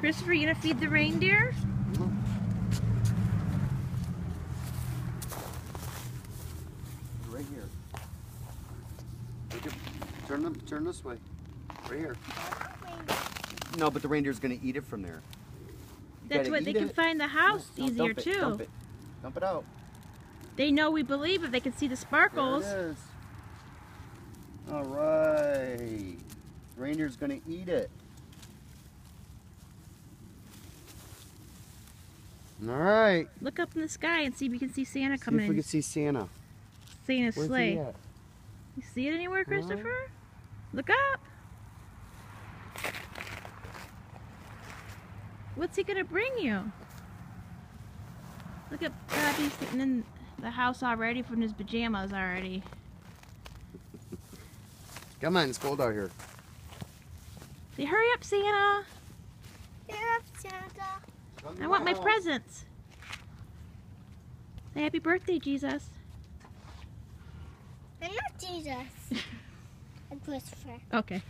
Christopher, you gonna feed the reindeer? Right here. Look at- Turn them. Turn this way. Right here. No, but the reindeer's gonna eat it from there. You That's what they can it. find the house No, easier dump it, too. Dump it. Dump it out. They know we believe if they can see the There sparkles. it is. All right. Reindeer's gonna eat it. All right. Look up in the sky and see if you can see Santa See coming if we in. can see Santa. Santa's Where's sleigh. he at? You see it anywhere. Christopher? Look up. What's he gonna bring you? Look at Bobby sitting in the house already from his pajamas already. Come on, it's cold out here. Say, hurry up, Santa. I want my presents. Say happy birthday, Jesus. I'm not Jesus. I'm Christopher. Okay.